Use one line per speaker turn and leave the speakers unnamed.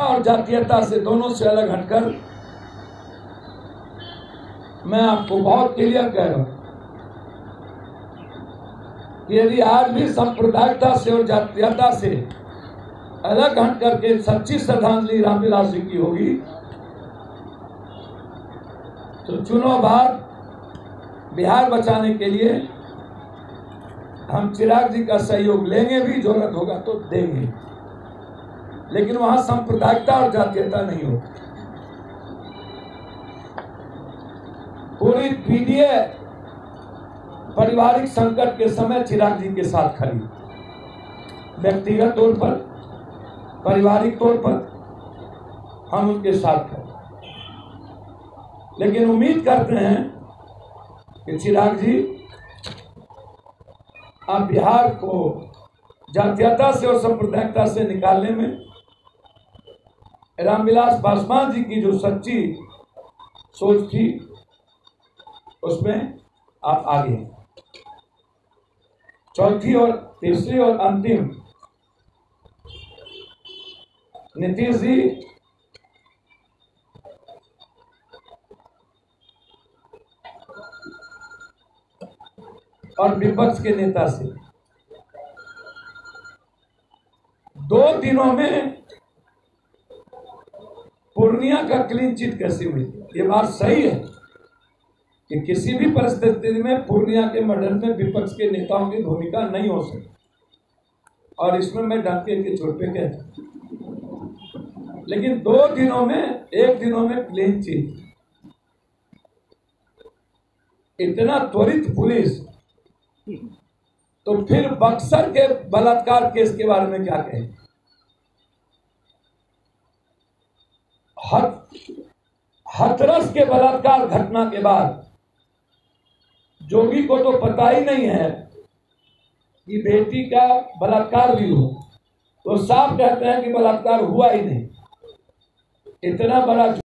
सांप्रदायिकता और जातीयता से दोनों से अलग हटकर मैं आपको बहुत क्लियर कह रहा हूँ यदि आज भी सांप्रदायिकता से और जातीयता से अलग हट करके सच्ची श्रद्धांजलि रामविलास जी की होगी तो चुनाव बाद बिहार बचाने के लिए हम चिराग जी का सहयोग लेंगे भी ज़रूरत होगा तो देंगे। लेकिन वहाँ सांप्रदायिकता और जातीयता नहीं होगी पूरी पीडीए पारिवारिक संकट के समय चिराग जी के साथ खड़ी। व्यक्तिगत तौर पर, पारिवारिक तौर पर हम उनके साथ खड़े। लेकिन उम्मीद करते हैं कि चिराग जी आप बिहार को जातीयता से और सांप्रदायिकता से निकालने में रामविलास पासवान जी की जो सच्ची सोच थी, उसमें आप आगे चौथी और तीसरी और अंतिम, नीतीश जी, और विपक्ष के नेता से। दो दिनों में पूर्णिया का क्लीन चिट कैसे हुई? ये बात सही है कि किसी भी परिस्थिति में पूर्णिया के मर्डर में विपक्ष के नेताओं की भूमिका नहीं हो सकती। और इसमें मैं डंके के चोट पे कहता लेकिन दो दिनों में, एक दिनों में क्लीन चिट इतना त्वरित पुलिस तो फिर बक्सर के बलात्कार केस के बारे में क्या कहें? हथरस के बलात्कार घटना के बाद, जोगी को तो पता ही नहीं है कि बेटी का बलात्कार भी हो तो साफ़ कहते हैं कि बलात्कार हुआ ही नहीं। इतना बड़ा